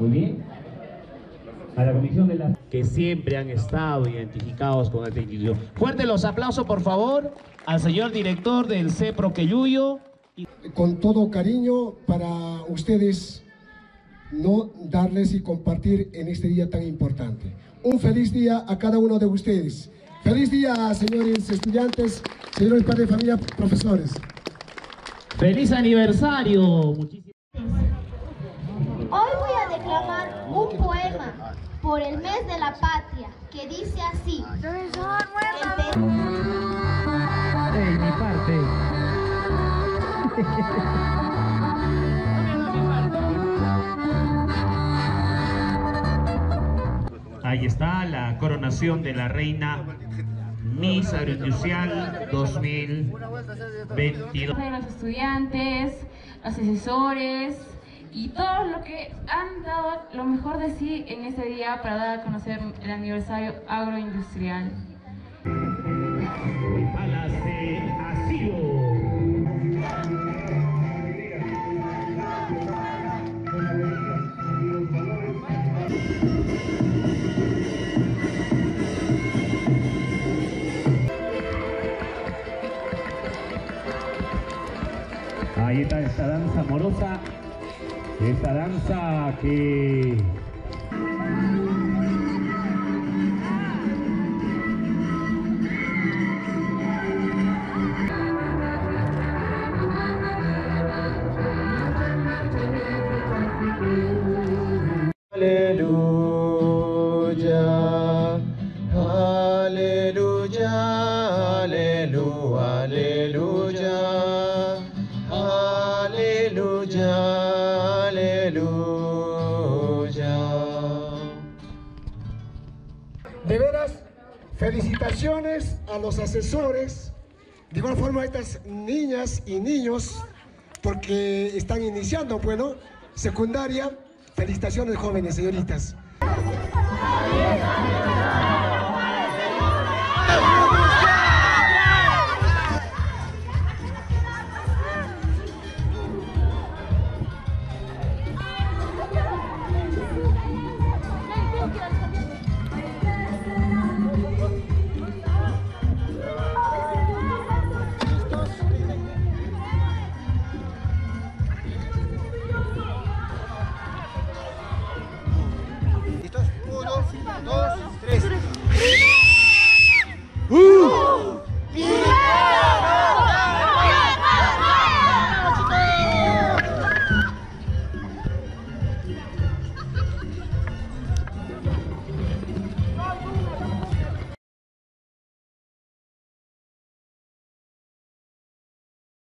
Muy bien. A la comisión de las que siempre han estado identificados con esta institución. Fuerte los aplausos, por favor, al señor director del CEPRO Queyuyo. Con todo cariño para ustedes, no darles y compartir en este día tan importante. Un feliz día a cada uno de ustedes. Feliz día, señores estudiantes, señores padres de familia, profesores. ¡Feliz aniversario! Muchísimas declamar un poema por el mes de la patria que dice así. El Perú- ¡Ey, mi parte! Ahí está la coronación de la reina Miss Agroindustrial 2022. de los estudiantes, los asesores y todos los que han dado lo mejor de sí en este día para dar a conocer el aniversario agroindustrial. Ahí está esta danza amorosa, esta danza que Aleluya, felicitaciones a los asesores, de igual forma a estas niñas y niños, porque están iniciando, bueno, secundaria. Felicitaciones jóvenes, señoritas. ¡Feliz